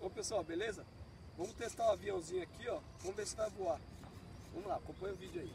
Ô pessoal, beleza? Vamos testar o aviãozinho aqui, ó. Vamos ver se vai voar. Vamos lá, acompanha o vídeo aí.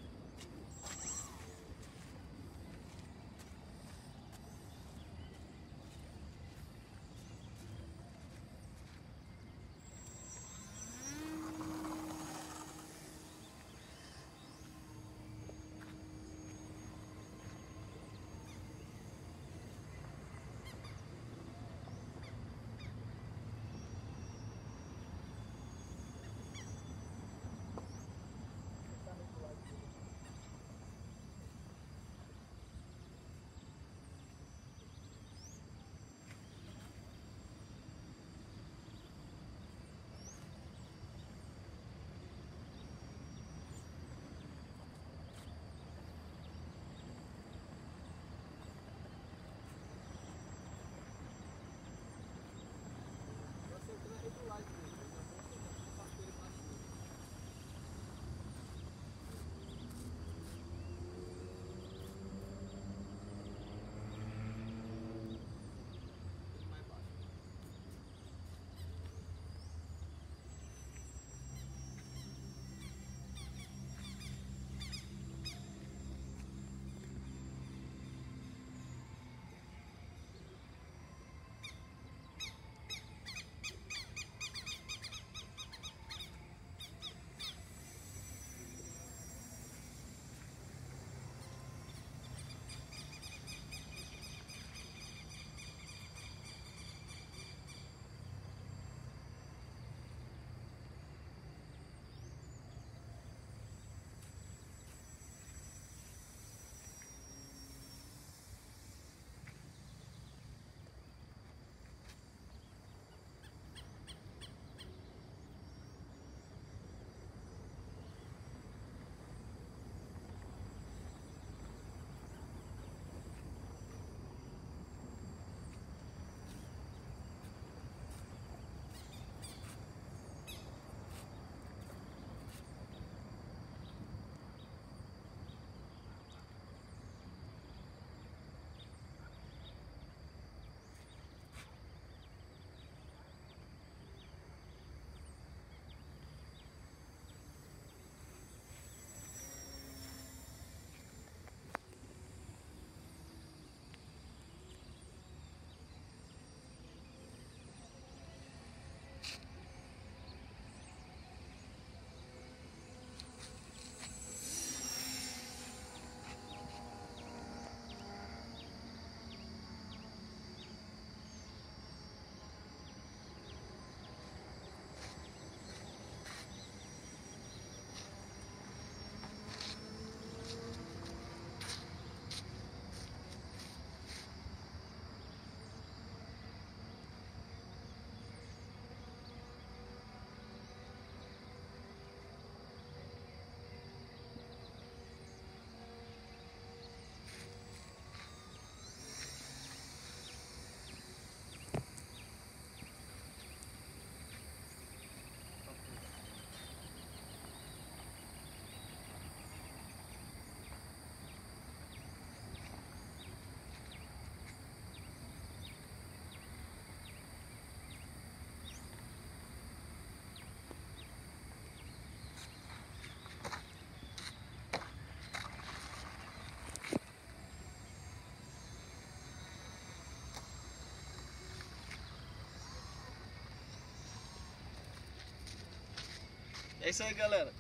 É isso aí, galera.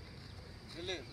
Beleza.